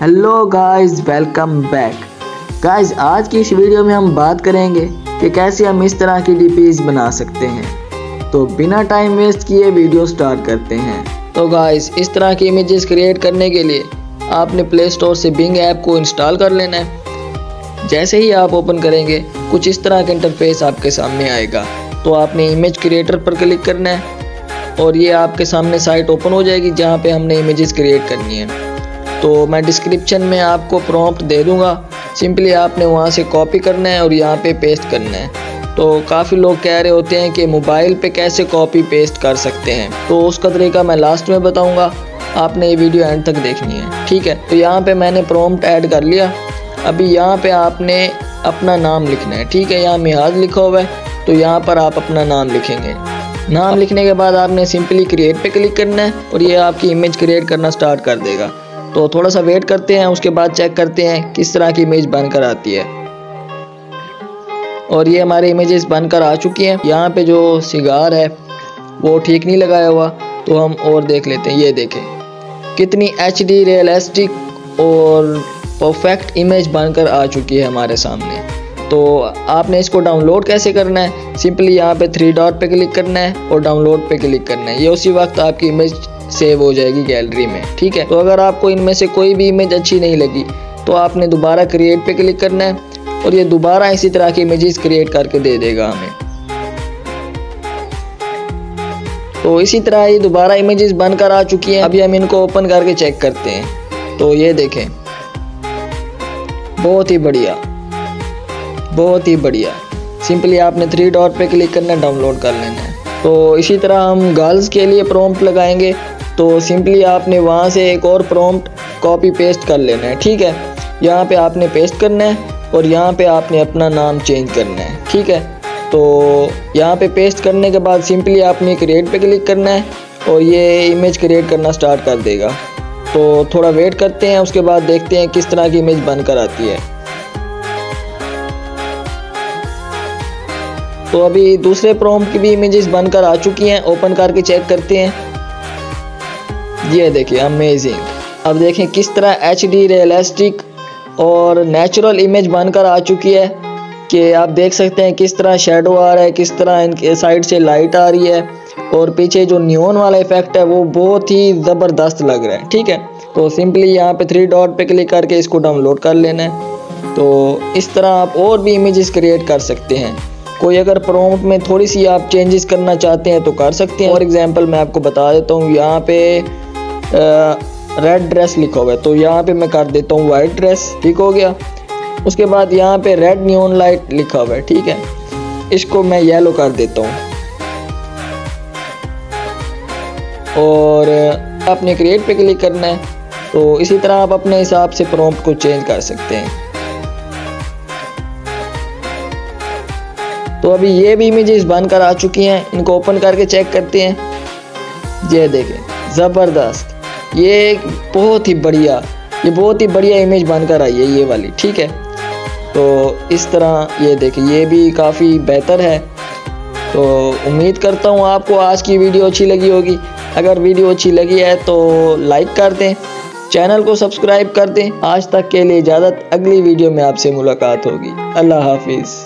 Hello guys welcome back guys आज की इस वीडियो में हम बात करेंगे कि कैसे हम इस तरह की डीपीज बना सकते हैं। तो बिना टाइम वेस्ट किए वीडियो स्टार्ट करते हैं। तो गाइस इस तरह की इमेजेस क्रिएट करने के लिए आपने प्ले स्टोर से बिंग ऐप को इंस्टॉल कर लेना है। जैसे ही आप ओपन करेंगे, कुछ इस तरह का इंटरफेस आपके सामने आएगा। तो आपने इमेज क्रिएटर पर क्लिक करना है और ये आपके सामने साइट ओपन हो जाएगी जहाँ पे हमने इमेजेस क्रिएट करनी है। तो मैं डिस्क्रिप्शन में आपको प्रॉम्प्ट दे दूँगा। सिंपली आपने वहाँ से कॉपी करना है और यहाँ पे पेस्ट करना है। तो काफ़ी लोग कह रहे होते हैं कि मोबाइल पे कैसे कॉपी पेस्ट कर सकते हैं। तो उसका तरीका मैं लास्ट में बताऊँगा। आपने ये वीडियो एंड तक देखनी है। ठीक है तो यहाँ पे मैंने प्रॉम्प्ट ऐड कर लिया। अभी यहाँ पे आपने अपना नाम लिखना है। ठीक है, यहाँ मिहाज लिखा हुआ है। तो यहाँ पर आप अपना नाम लिखेंगे। नाम लिखने के बाद आपने सिंपली क्रिएट पे क्लिक करना है और ये आपकी इमेज क्रिएट करना स्टार्ट कर देगा। तो थोड़ा सा वेट करते हैं, उसके बाद चेक करते हैं किस तरह की इमेज बनकर आती है। और ये हमारे इमेजेस बनकर आ चुकी हैं। यहाँ पे जो सिगार है, वो ठीक नहीं लगाया हुआ तो हम और देख लेते हैं। ये देखें, कितनी एच डी रियलिस्टिक और परफेक्ट इमेज बनकर आ चुकी है हमारे सामने। तो आपने इसको डाउनलोड कैसे करना है? सिंपली यहाँ पे थ्री डॉट पे क्लिक करना है और डाउनलोड पे क्लिक करना है। ये उसी वक्त आपकी इमेज सेव हो जाएगी गैलरी में, ठीक है? तो अगर आपको इनमें से कोई भी इमेज अच्छी नहीं लगी तो आपने दोबारा क्रिएट पे क्लिक करना है और ये दोबारा इसी तरह की इमेजेस क्रिएट करके दे देगा हमें। तो इसी तरह ये दोबारा इमेजेस बनकर आ चुकी हैं। अभी हम इनको ओपन करके चेक करते हैं। तो ये देखें। बहुत ही बढ़िया। बहुत ही बढ़िया। सिंपली आपने थ्री डॉट पे क्लिक करना डाउनलोड कर लेना है। तो इसी तरह हम गर्ल्स के लिए प्रॉम्प्ट लगाएँगे। तो सिंपली आपने वहाँ से एक और प्रॉम्प्ट कॉपी पेस्ट कर लेना है, ठीक है? यहाँ पे आपने पेस्ट करना है और यहाँ पे आपने अपना नाम चेंज करना है, ठीक है? तो यहाँ पे पेस्ट करने के बाद सिंपली आपने क्रिएट पे क्लिक करना है और ये इमेज क्रिएट करना स्टार्ट कर देगा। तो थोड़ा वेट करते हैं, उसके बाद देखते हैं किस तरह की इमेज बनकर आती है। तो अभी दूसरे प्रोम की भी इमेजेस बनकर आ चुकी हैं ओपन करके चेक करते हैं। ये देखिए अमेजिंग अब देखें किस तरह एच डी रियलिस्टिक और नेचुरल इमेज बनकर आ चुकी है कि आप देख सकते हैं किस तरह शेडो आ रहा है, किस तरह इनके साइड से लाइट आ रही है और पीछे जो न्योन वाला इफ़ेक्ट है, वो बहुत ही ज़बरदस्त लग रहा है, ठीक है? तो सिंपली यहाँ पे थ्री डॉट पे क्लिक करके इसको डाउनलोड कर लेना है। तो इस तरह आप और भी इमेजेस क्रिएट कर सकते हैं। कोई अगर प्रॉम्प्ट में थोड़ी सी आप चेंजेस करना चाहते हैं तो कर सकते हैं। फॉर एग्जांपल मैं आपको बता देता हूँ, यहाँ पे रेड ड्रेस लिखा हुआ है। तो यहाँ पे मैं कर देता हूँ वाइट ड्रेस ठीक हो गया? उसके बाद यहाँ पे रेड न्यून लाइट लिखा हुआ है, ठीक है? इसको मैं येलो कर देता हूँ। और आपने क्रिएट पे क्लिक करना है तो इसी तरह आप अपने हिसाब से प्रॉम्प्ट को चेंज कर सकते हैं। तो अभी ये भी इमेजेस बनकर आ चुकी हैं, इनको ओपन करके चेक करते हैं। ये देखें, ज़बरदस्त। ये बहुत ही बढ़िया, ये बहुत ही बढ़िया इमेज बनकर आई है ये वाली, ठीक है? तो इस तरह ये देखें ये भी काफ़ी बेहतर है। तो उम्मीद करता हूँ आपको आज की वीडियो अच्छी लगी होगी। अगर वीडियो अच्छी लगी है तो लाइक कर दें, चैनल को सब्सक्राइब कर दें। आज तक के लिए इजाज़त, अगली वीडियो में आपसे मुलाकात होगी। अल्लाह हाफिज़।